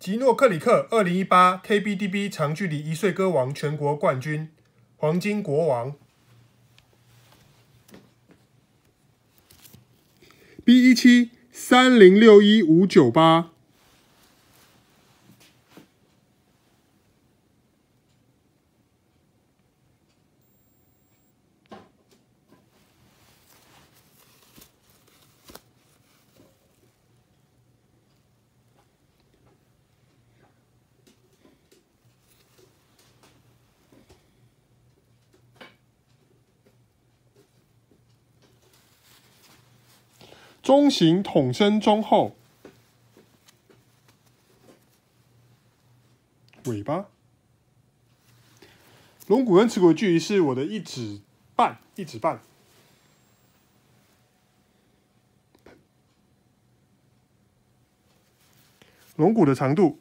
吉诺克里克，二零一八 KBDB 长距离一岁歌王全国冠军，黄金国王。B 一七三零六一五九八。中型筒身中后，尾巴。龙骨跟齿骨的距离是我的一指半，一指半。龙骨的长度